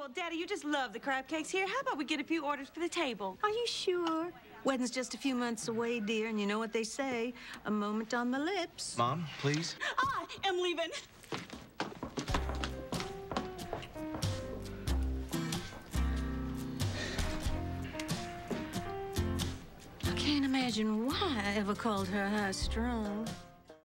well, Daddy, you just love the crab cakes here. How about we get a few orders for the table? Are you sure? Wedding's just a few months away, dear, and you know what they say a moment on the lips. Mom, please. I am leaving. I can't imagine why I ever called her high strung.